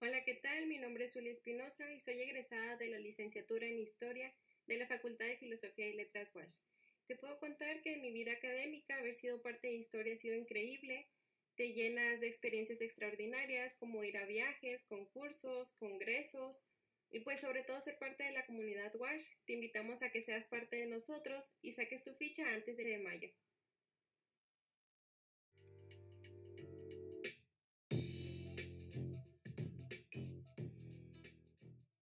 Hola, ¿qué tal? Mi nombre es Julia Espinosa y soy egresada de la licenciatura en Historia de la Facultad de Filosofía y Letras WASH. Te puedo contar que en mi vida académica haber sido parte de Historia ha sido increíble. Te llenas de experiencias extraordinarias como ir a viajes, concursos, congresos y pues sobre todo ser parte de la comunidad WASH. Te invitamos a que seas parte de nosotros y saques tu ficha antes de mayo.